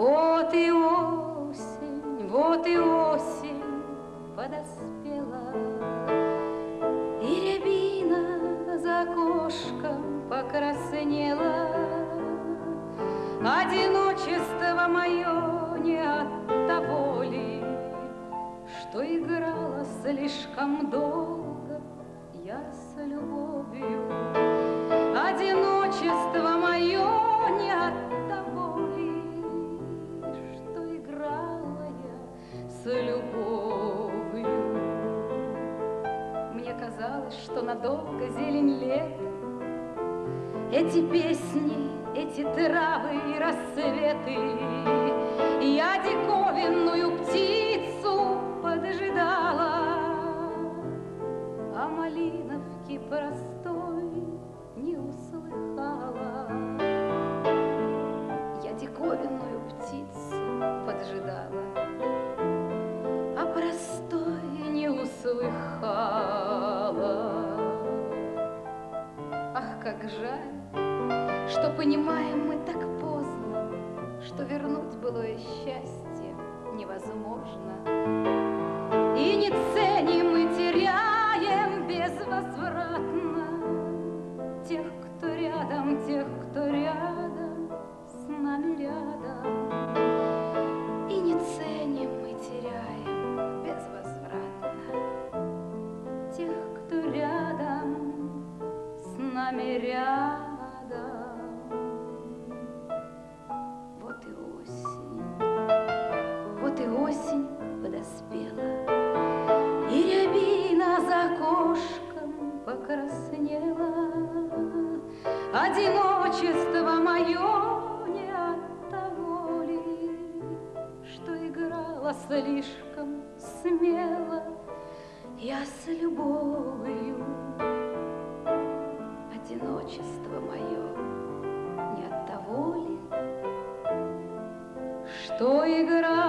Вот и осень, вот и осень подоспела, И рябина за окошком покраснела. Одиночество мое не от того ли, Что играла слишком долго я с любовью. Казалось, что надолго зелень лета Эти песни, эти травы и рассветы Я диковинную птицу поджидала. А малиновки простой не услыхала. Я диковинную птицу поджидала как жаль, что понимаем мы так поздно, Что вернуть былое счастье невозможно. Нами рядом. Вот и осень, вот и осень подоспела, И рябина за окошком покраснела. Одиночество мое не от того ли, Что играла слишком смело я с любовью. Мое не от того ли, что играла